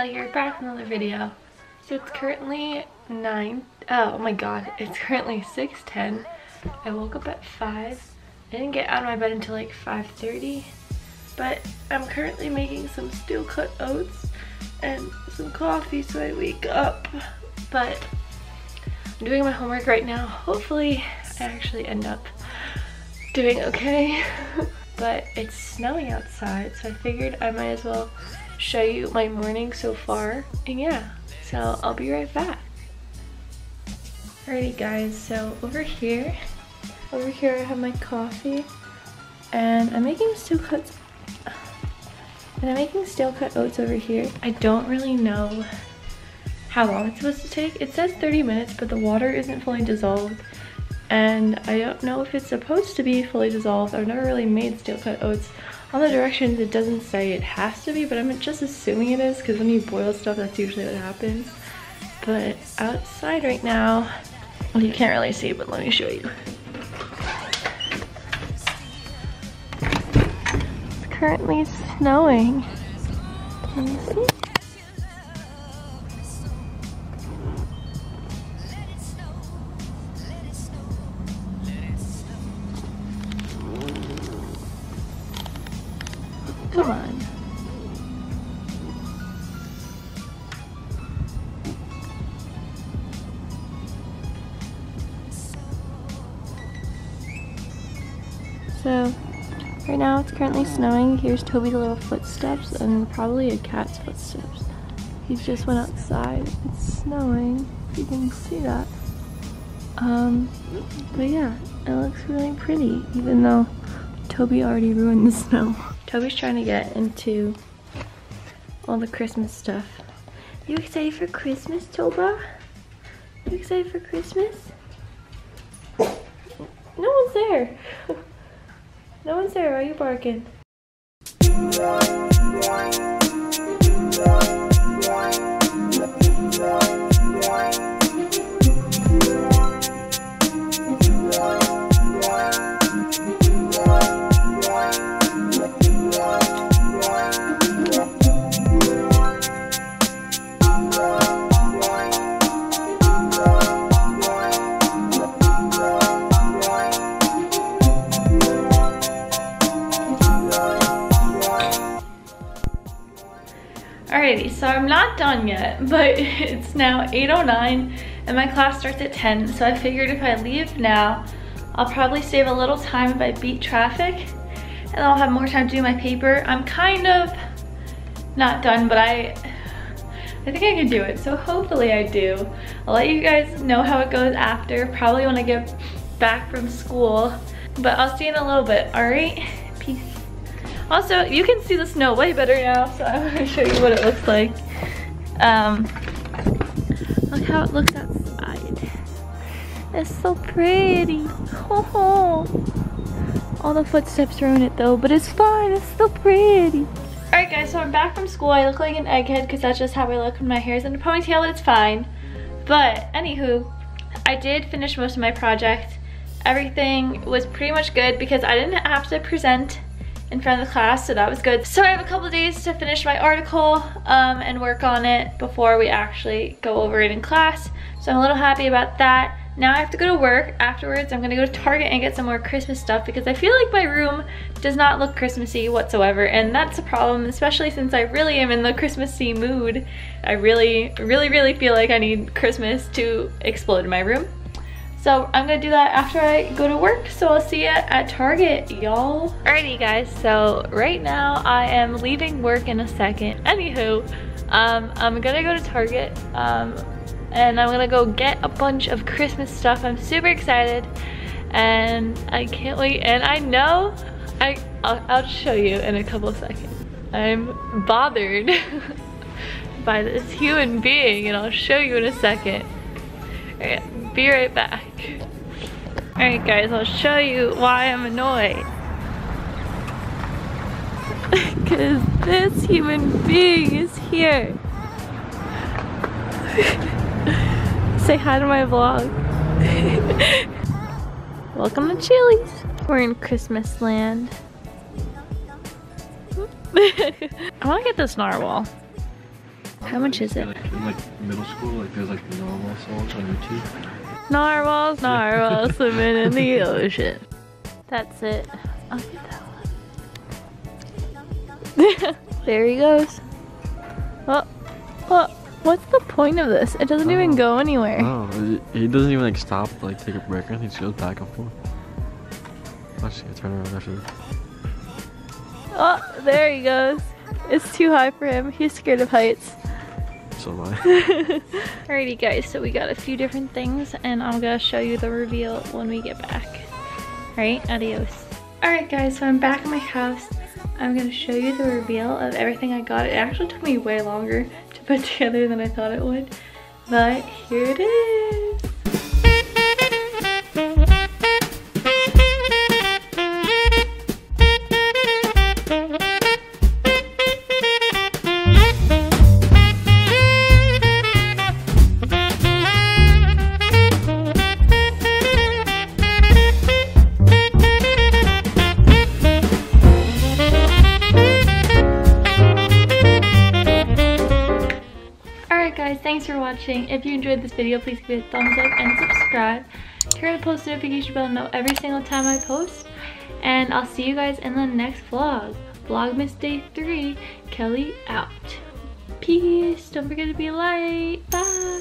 Kelly here, back with another video. So it's currently 9, oh my god, it's currently 6.10. I woke up at 5. I didn't get out of my bed until like 5.30. But I'm currently making some steel cut oats and some coffee so I wake up. But I'm doing my homework right now. Hopefully I actually end up doing okay. but it's snowing outside so I figured I might as well show you my morning so far. And yeah, so I'll be right back. Alrighty guys, so over here, over here I have my coffee and I'm making steel cuts and I'm making steel cut oats over here. I don't really know how long it's supposed to take. It says 30 minutes, but the water isn't fully dissolved. And I don't know if it's supposed to be fully dissolved. I've never really made steel cut oats on the directions, it doesn't say it has to be, but I'm just assuming it is because when you boil stuff, that's usually what happens. But outside right now, well, you can't really see, but let me show you. It's currently snowing. Can you see? Come on. So, right now it's currently snowing. Here's Toby's little footsteps and probably a cat's footsteps. He just went outside. It's snowing. If you can see that. Um, but yeah, it looks really pretty, even though Toby already ruined the snow. Toby's trying to get into all the Christmas stuff. You excited for Christmas, Toba? You excited for Christmas? No one's there. No one's there. Why are you barking? So I'm not done yet, but it's now 8.09 and my class starts at 10. So I figured if I leave now, I'll probably save a little time if I beat traffic and I'll have more time to do my paper. I'm kind of not done, but I, I think I can do it. So hopefully I do. I'll let you guys know how it goes after, probably when I get back from school. But I'll see you in a little bit, all right? Also, you can see the snow way better now, so I'm gonna show you what it looks like. Um, look how it looks outside. It's so pretty. Oh, all the footsteps ruin it though, but it's fine, it's still pretty. Alright guys, so I'm back from school. I look like an egghead because that's just how I look when my hair's in a ponytail, it's fine. But, anywho, I did finish most of my project. Everything was pretty much good because I didn't have to present in front of the class, so that was good. So I have a couple days to finish my article um, and work on it before we actually go over it in class. So I'm a little happy about that. Now I have to go to work. Afterwards, I'm gonna go to Target and get some more Christmas stuff because I feel like my room does not look Christmassy whatsoever. And that's a problem, especially since I really am in the Christmassy mood. I really, really, really feel like I need Christmas to explode in my room. So I'm gonna do that after I go to work. So I'll see you at Target, y'all. Alrighty guys, so right now I am leaving work in a second. Anywho, um, I'm gonna go to Target um, and I'm gonna go get a bunch of Christmas stuff. I'm super excited and I can't wait. And I know, I, I'll, I'll show you in a couple seconds. I'm bothered by this human being and I'll show you in a second. Right be right back. Alright guys, I'll show you why I'm annoyed. Because this human being is here. Say hi to my vlog. Welcome to Chili's. We're in Christmas land. I want to get this narwhal. How much is it? In like middle school, like there's like normal songs on YouTube. Narwhals, narwhals swimming in the ocean. That's it. I'll get that one. there he goes. Oh, oh, what's the point of this? It doesn't even Oh. go anywhere. Oh, he doesn't even like stop, like take a break or anything. He just goes back and forth. Watch, I turn around after. Oh, there he goes. It's too high for him. He's scared of heights. So am I. Alrighty guys, so we got a few different things and I'm gonna show you the reveal when we get back. Alright, adios. Alright guys, so I'm back at my house. I'm gonna show you the reveal of everything I got. It actually took me way longer to put together than I thought it would. But here it is. Watching. If you enjoyed this video, please give it a thumbs up and subscribe. Turn the post notification bell to know every single time I post. And I'll see you guys in the next vlog. Vlogmas Day 3, Kelly out. Peace. Don't forget to be light. Bye.